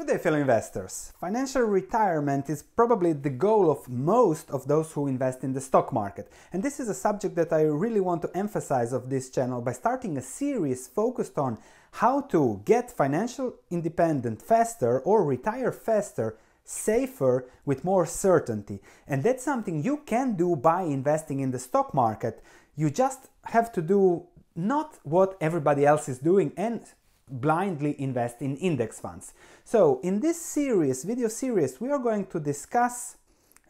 Good day, fellow investors. Financial retirement is probably the goal of most of those who invest in the stock market. And this is a subject that I really want to emphasize of this channel by starting a series focused on how to get financial independent faster or retire faster safer with more certainty. And that's something you can do by investing in the stock market. You just have to do not what everybody else is doing and blindly invest in index funds. So in this series, video series, we are going to discuss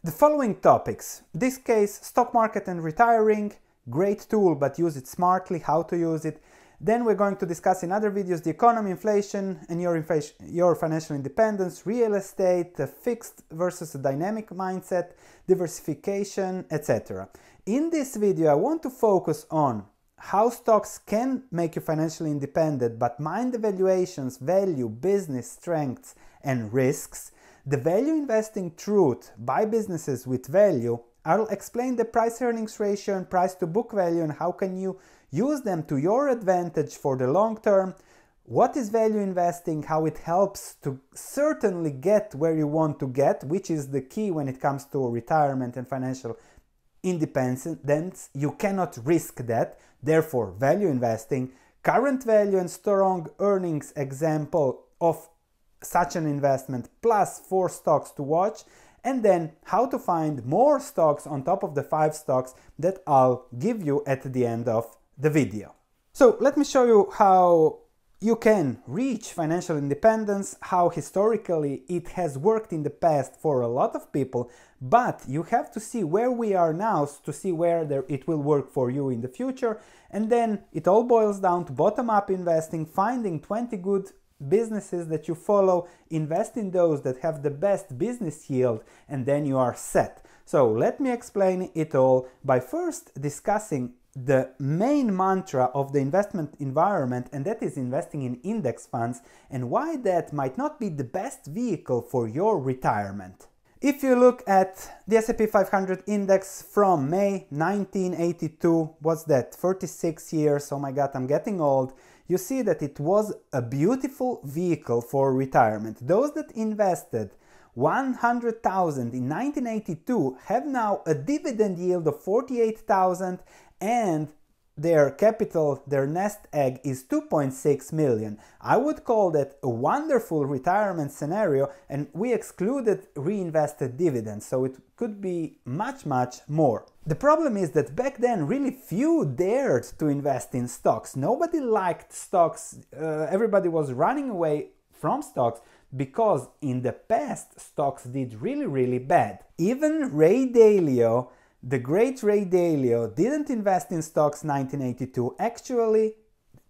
the following topics. This case, stock market and retiring, great tool, but use it smartly, how to use it. Then we're going to discuss in other videos the economy, inflation, and your, your financial independence, real estate, fixed versus dynamic mindset, diversification, etc. In this video, I want to focus on how stocks can make you financially independent, but mind the valuations, value, business strengths, and risks, the value investing truth by businesses with value, I'll explain the price earnings ratio and price to book value and how can you use them to your advantage for the long term. What is value investing, how it helps to certainly get where you want to get, which is the key when it comes to retirement and financial independence. You cannot risk that. Therefore, value investing, current value and strong earnings example of such an investment plus four stocks to watch and then how to find more stocks on top of the five stocks that I'll give you at the end of the video. So let me show you how you can reach financial independence, how historically it has worked in the past for a lot of people, but you have to see where we are now to see where there, it will work for you in the future. And then it all boils down to bottom up investing, finding 20 good businesses that you follow, invest in those that have the best business yield, and then you are set. So let me explain it all by first discussing the main mantra of the investment environment and that is investing in index funds and why that might not be the best vehicle for your retirement. If you look at the S&P 500 index from May 1982, what's that, 36 years, oh my god, I'm getting old, you see that it was a beautiful vehicle for retirement. Those that invested 100,000 in 1982 have now a dividend yield of 48,000 and their capital, their nest egg is 2.6 million. I would call that a wonderful retirement scenario and we excluded reinvested dividends, so it could be much, much more. The problem is that back then really few dared to invest in stocks. Nobody liked stocks, uh, everybody was running away from stocks because in the past stocks did really, really bad. Even Ray Dalio the great Ray Dalio didn't invest in stocks 1982. Actually,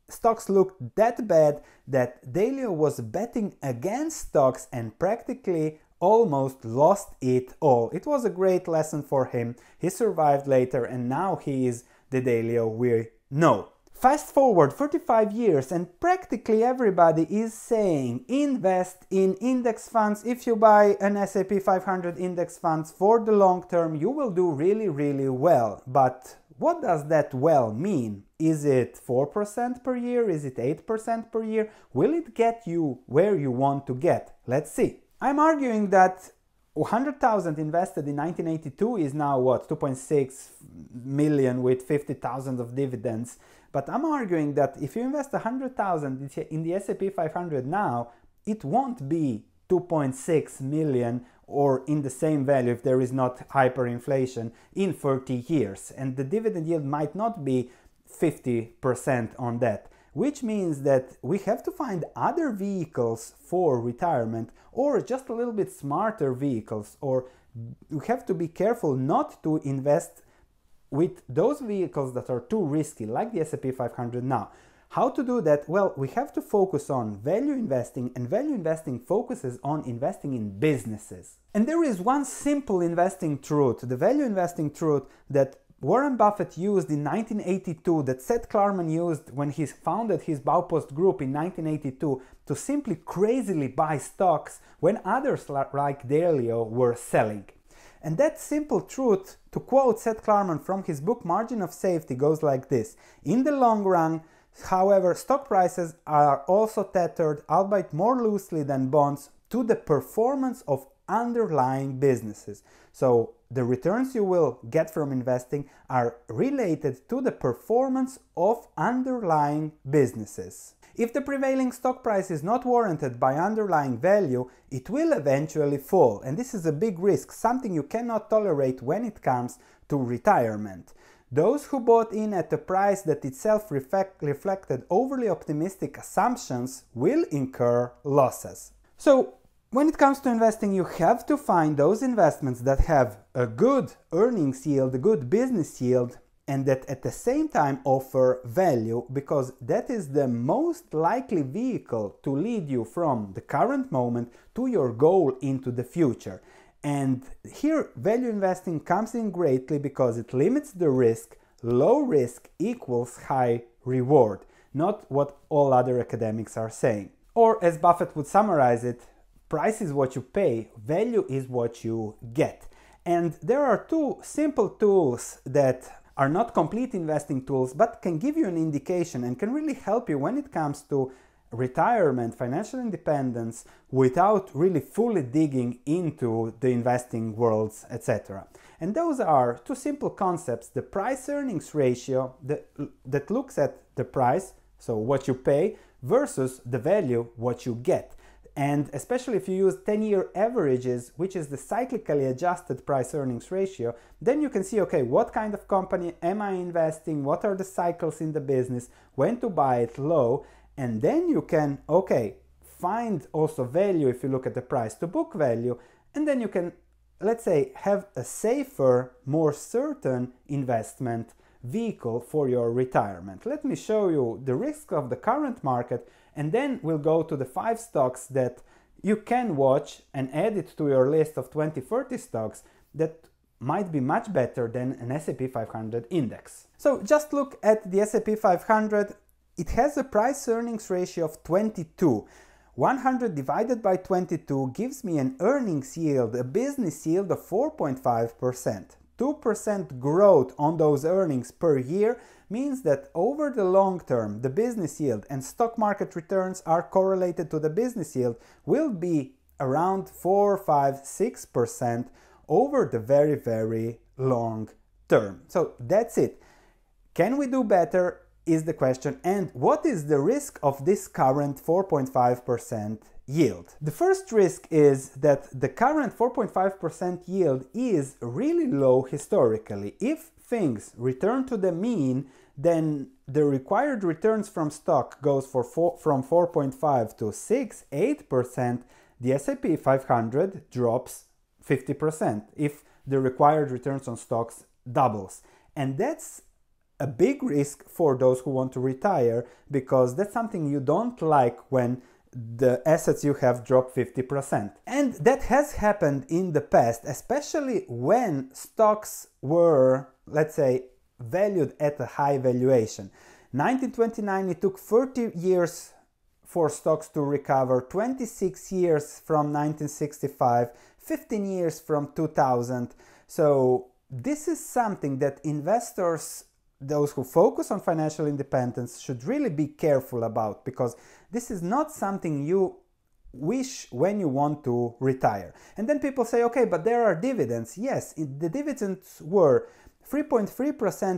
stocks looked that bad that Dalio was betting against stocks and practically almost lost it all. It was a great lesson for him. He survived later and now he is the Dalio we know. Fast forward 35 years and practically everybody is saying invest in index funds. If you buy an S&P 500 index funds for the long term, you will do really, really well. But what does that well mean? Is it 4% per year? Is it 8% per year? Will it get you where you want to get? Let's see. I'm arguing that 100,000 invested in 1982 is now what 2.6 million with 50,000 of dividends but I'm arguing that if you invest 100,000 in the S&P 500 now, it won't be 2.6 million or in the same value if there is not hyperinflation in 30 years. And the dividend yield might not be 50% on that, which means that we have to find other vehicles for retirement or just a little bit smarter vehicles or we have to be careful not to invest with those vehicles that are too risky, like the S&P 500 now. How to do that? Well, we have to focus on value investing, and value investing focuses on investing in businesses. And there is one simple investing truth, the value investing truth that Warren Buffett used in 1982, that Seth Klarman used when he founded his Baupost Group in 1982 to simply crazily buy stocks when others like Dalio were selling. And that simple truth, to quote Seth Klarman from his book Margin of Safety, goes like this In the long run, however, stock prices are also tethered, albeit more loosely than bonds, to the performance of underlying businesses. So the returns you will get from investing are related to the performance of underlying businesses. If the prevailing stock price is not warranted by underlying value, it will eventually fall, and this is a big risk, something you cannot tolerate when it comes to retirement. Those who bought in at a price that itself reflect, reflected overly optimistic assumptions will incur losses. So, when it comes to investing, you have to find those investments that have a good earnings yield, a good business yield, and that at the same time offer value because that is the most likely vehicle to lead you from the current moment to your goal into the future. And here, value investing comes in greatly because it limits the risk. Low risk equals high reward, not what all other academics are saying. Or, as Buffett would summarize it, price is what you pay, value is what you get. And there are two simple tools that are not complete investing tools but can give you an indication and can really help you when it comes to retirement, financial independence, without really fully digging into the investing worlds, etc. And those are two simple concepts the price earnings ratio that, that looks at the price, so what you pay, versus the value, what you get. And especially if you use 10 year averages, which is the cyclically adjusted price earnings ratio, then you can see okay, what kind of company am I investing? What are the cycles in the business? When to buy it low? And then you can, okay, find also value if you look at the price to book value. And then you can, let's say, have a safer, more certain investment vehicle for your retirement. Let me show you the risk of the current market and then we'll go to the five stocks that you can watch and add it to your list of 20 30 stocks that might be much better than an S&P 500 index. So just look at the S&P 500. It has a price earnings ratio of 22. 100 divided by 22 gives me an earnings yield, a business yield of 4.5%. 2% growth on those earnings per year means that over the long term, the business yield and stock market returns are correlated to the business yield will be around 4, 5, 6% over the very, very long term. So that's it. Can we do better? Is the question. And what is the risk of this current 4.5% yield? The first risk is that the current 4.5% yield is really low historically. If things return to the mean, then the required returns from stock goes for four, from 4.5 to 6, 8%, the S&P 500 drops 50% if the required returns on stocks doubles. And that's a big risk for those who want to retire because that's something you don't like when the assets you have drop 50%. And that has happened in the past, especially when stocks were, let's say, valued at a high valuation. 1929, it took 30 years for stocks to recover, 26 years from 1965, 15 years from 2000. So, this is something that investors, those who focus on financial independence, should really be careful about because this is not something you wish when you want to retire. And then people say, okay, but there are dividends. Yes, the dividends were 3.3%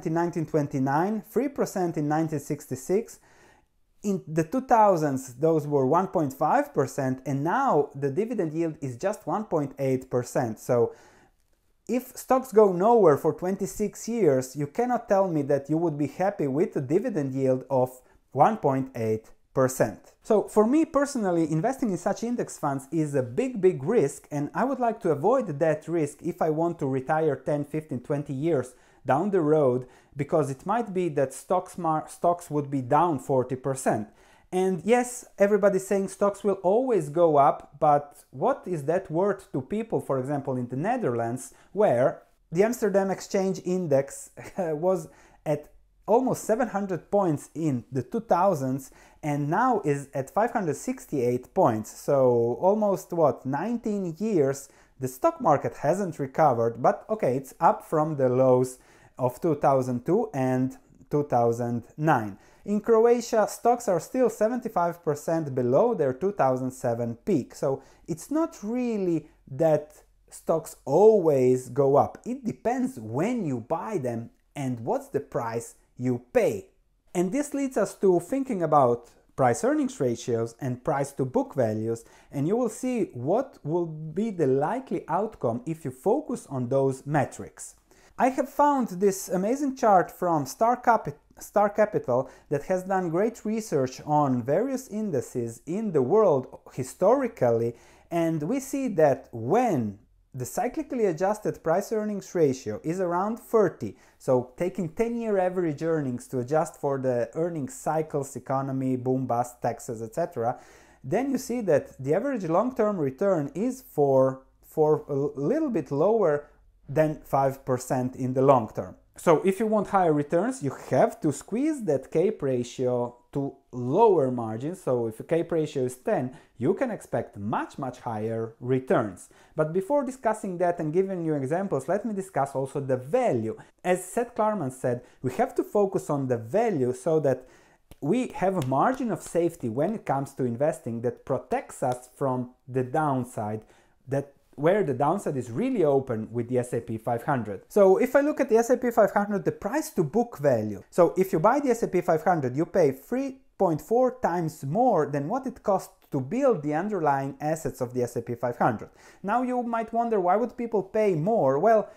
in 1929, 3% in 1966. In the 2000s, those were 1.5%, and now the dividend yield is just 1.8%. So if stocks go nowhere for 26 years, you cannot tell me that you would be happy with a dividend yield of 1.8 so for me personally, investing in such index funds is a big, big risk and I would like to avoid that risk if I want to retire 10, 15, 20 years down the road because it might be that stocks, stocks would be down 40%. And yes, everybody's saying stocks will always go up, but what is that worth to people, for example, in the Netherlands, where the Amsterdam Exchange Index was at almost 700 points in the 2000s and now is at 568 points. So almost what 19 years the stock market hasn't recovered, but okay, it's up from the lows of 2002 and 2009. In Croatia, stocks are still 75% below their 2007 peak. So it's not really that stocks always go up. It depends when you buy them and what's the price you pay. And this leads us to thinking about price earnings ratios and price to book values and you will see what will be the likely outcome if you focus on those metrics. I have found this amazing chart from Star, Capi Star Capital that has done great research on various indices in the world historically and we see that when the cyclically adjusted price earnings ratio is around 30, so taking 10 year average earnings to adjust for the earnings cycles, economy, boom, bust, taxes, etc., then you see that the average long term return is for, for a little bit lower than 5% in the long term. So if you want higher returns, you have to squeeze that CAPE ratio to lower margins. So if a CAPE ratio is 10, you can expect much, much higher returns. But before discussing that and giving you examples, let me discuss also the value. As Seth Klarman said, we have to focus on the value so that we have a margin of safety when it comes to investing that protects us from the downside that where the downside is really open with the S&P 500. So if I look at the S&P 500, the price to book value. So if you buy the S&P 500, you pay 3.4 times more than what it costs to build the underlying assets of the S&P 500. Now you might wonder why would people pay more? Well,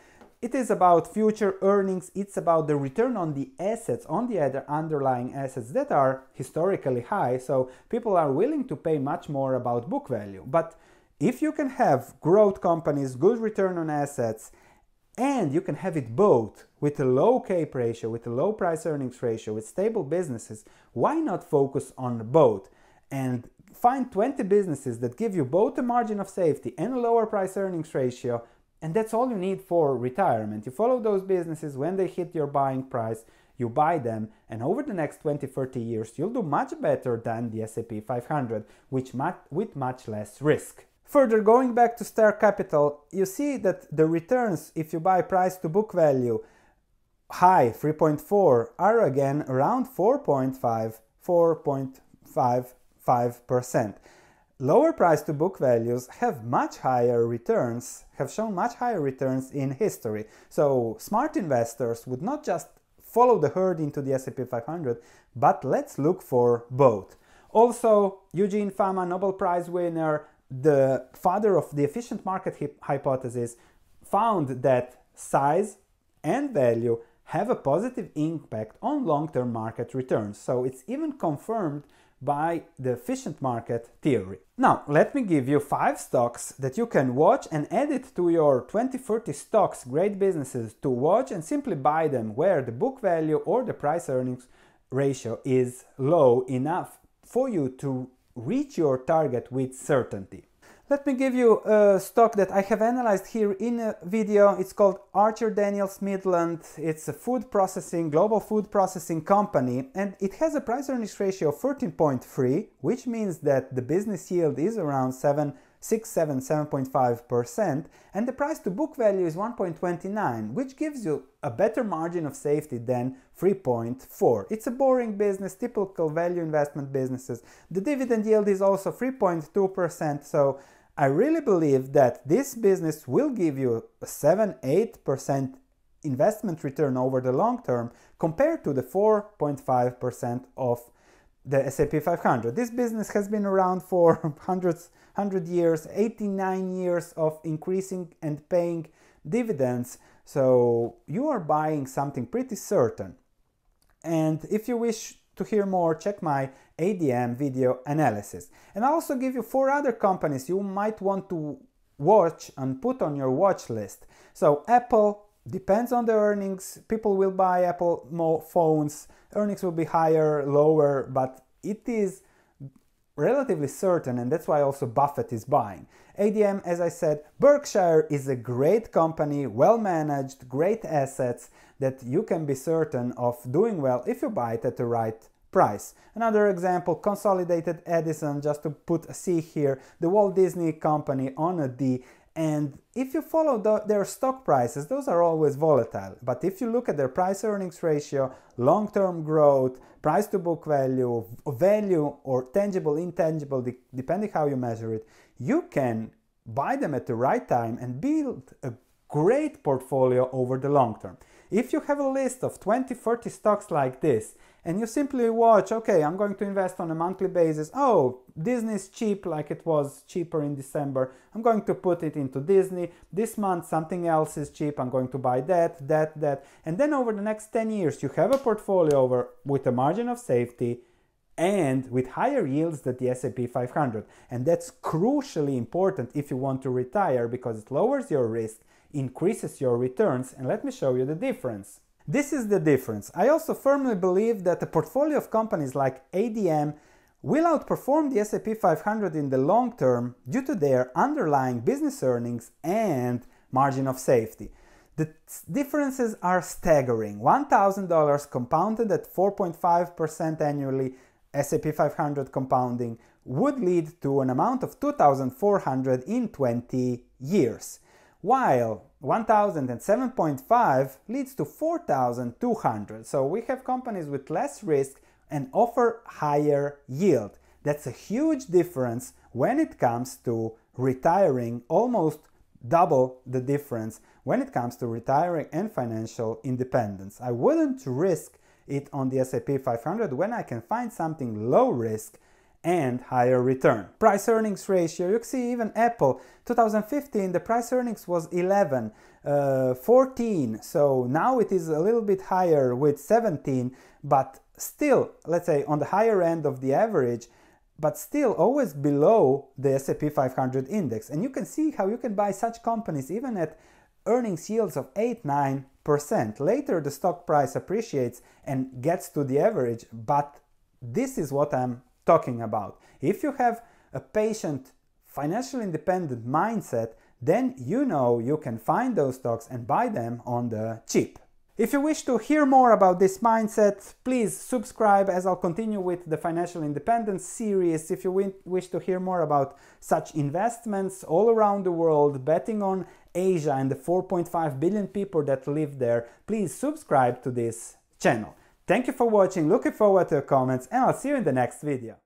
it is about future earnings, it's about the return on the assets, on the other underlying assets that are historically high, so people are willing to pay much more about book value. But if you can have growth companies, good return on assets, and you can have it both with a low CAPE ratio, with a low price earnings ratio, with stable businesses, why not focus on both and find 20 businesses that give you both a margin of safety and a lower price earnings ratio, and that's all you need for retirement. You follow those businesses when they hit your buying price, you buy them, and over the next 20 30 years, you'll do much better than the S&P 500, which with much less risk. Further, going back to Star Capital, you see that the returns, if you buy price to book value high 3.4, are again around 4.5, 4.55%. Lower price to book values have much higher returns, have shown much higher returns in history. So smart investors would not just follow the herd into the S&P 500, but let's look for both. Also, Eugene Fama, Nobel Prize winner, the father of the efficient market hypothesis found that size and value have a positive impact on long-term market returns. So it's even confirmed by the efficient market theory. Now, let me give you five stocks that you can watch and add it to your 2030 stocks, great businesses to watch and simply buy them where the book value or the price earnings ratio is low enough for you to reach your target with certainty. Let me give you a stock that I have analyzed here in a video. It's called Archer Daniels Midland. It's a food processing, global food processing company, and it has a price earnings ratio of 13.3, which means that the business yield is around 7, 6, 7, 7.5%, and the price to book value is 1.29, which gives you a better margin of safety than 3.4. It's a boring business, typical value investment businesses. The dividend yield is also 3.2%, so I really believe that this business will give you a 7-8% investment return over the long term compared to the 4.5% of the S&P 500. This business has been around for hundreds, 100 years, 89 years of increasing and paying dividends. So you are buying something pretty certain. And if you wish to hear more, check my ADM video analysis. And I'll also give you four other companies you might want to watch and put on your watch list. So Apple depends on the earnings. People will buy Apple more phones. Earnings will be higher, lower, but it is relatively certain and that's why also Buffett is buying. ADM, as I said, Berkshire is a great company, well managed, great assets that you can be certain of doing well if you buy it at the right price. Another example, Consolidated Edison, just to put a C here, the Walt Disney Company on a D. And if you follow the, their stock prices, those are always volatile. But if you look at their price earnings ratio, long term growth, price to book value, value or tangible, intangible, depending how you measure it, you can buy them at the right time and build a great portfolio over the long term. If you have a list of 20, 30 stocks like this, and you simply watch, okay, I'm going to invest on a monthly basis. Oh, Disney is cheap like it was cheaper in December. I'm going to put it into Disney. This month something else is cheap. I'm going to buy that, that, that. And then over the next 10 years, you have a portfolio over with a margin of safety and with higher yields than the S&P 500. And that's crucially important if you want to retire because it lowers your risk, increases your returns, and let me show you the difference. This is the difference. I also firmly believe that a portfolio of companies like ADM will outperform the S&P 500 in the long term due to their underlying business earnings and margin of safety. The differences are staggering. $1,000 compounded at 4.5% annually, S&P 500 compounding would lead to an amount of 2,400 in 20 years while 1007.5 leads to 4200. So we have companies with less risk and offer higher yield. That's a huge difference when it comes to retiring, almost double the difference when it comes to retiring and financial independence. I wouldn't risk it on the S&P 500 when I can find something low risk and higher return. Price earnings ratio, you can see even Apple, 2015 the price earnings was 11, uh, 14, so now it is a little bit higher with 17, but still, let's say on the higher end of the average, but still always below the S&P 500 index. And you can see how you can buy such companies even at earnings yields of 8 9%. Later the stock price appreciates and gets to the average, but this is what I'm talking about. If you have a patient, financially independent mindset, then you know you can find those stocks and buy them on the cheap. If you wish to hear more about this mindset, please subscribe as I'll continue with the financial independence series. If you wish to hear more about such investments all around the world, betting on Asia and the 4.5 billion people that live there, please subscribe to this channel. Thank you for watching, looking forward to your comments, and I'll see you in the next video.